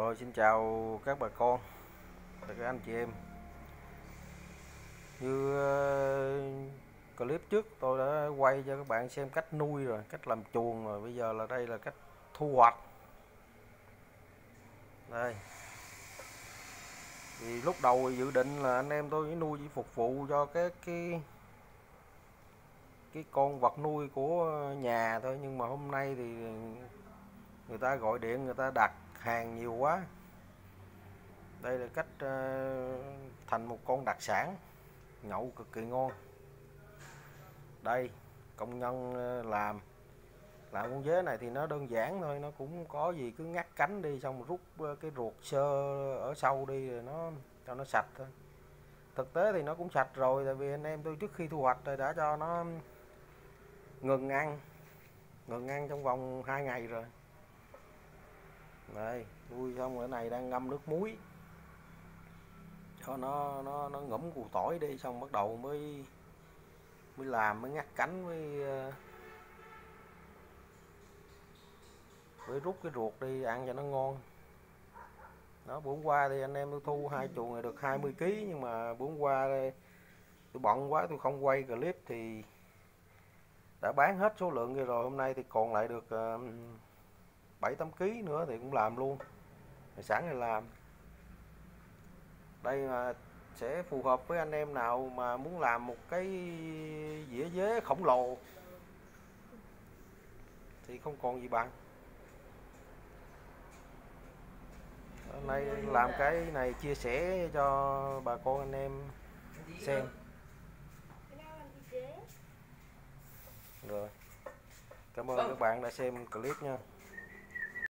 Rồi xin chào các bà con và các anh chị em. Như ờ, clip trước tôi đã quay cho các bạn xem cách nuôi rồi, cách làm chuồng rồi. Bây giờ là đây là cách thu hoạch. Đây. Thì lúc đầu dự định là anh em tôi chỉ nuôi chỉ phục vụ cho cái cái cái con vật nuôi của nhà thôi. Nhưng mà hôm nay thì người ta gọi điện người ta đặt hàng nhiều quá. Đây là cách ờ, thành một con đặc sản, nhậu cực kỳ ngon. Đây, công nhân ờ, làm làm con dế này thì nó đơn giản thôi, nó cũng có gì cứ ngắt cánh đi, xong rút ờ, cái ruột sơ ở sau đi rồi nó cho nó sạch thôi. Thực tế thì nó cũng sạch rồi, tại vì anh em tôi trước khi thu hoạch rồi đã cho nó ngừng ăn ngừng ăn trong vòng 2 ngày rồi đây nuôi xong cái này đang ngâm nước muối. Cho nó nó nó ngấm củ tỏi đi xong bắt đầu mới mới làm mới ngắt cánh mới ờ, mới rút cái ruột đi ăn cho nó ngon. Đó bữa qua thì anh em tôi thu hai chuồng này được 20 kg nhưng mà bữa qua đây tôi bận quá tôi không quay clip thì đã bán hết số lượng kia rồi. Hôm nay thì còn lại được uh, 7 8 kg nữa thì cũng làm luôn. Rồi sáng này làm. Đây là sẽ phù hợp với anh em nào mà muốn làm một cái dĩa dế khổng lồ thì không còn gì bằng. Hôm nay làm cái này chia sẻ cho bà con anh em xem. Rồi. Cảm ơn các bạn đã xem clip nha.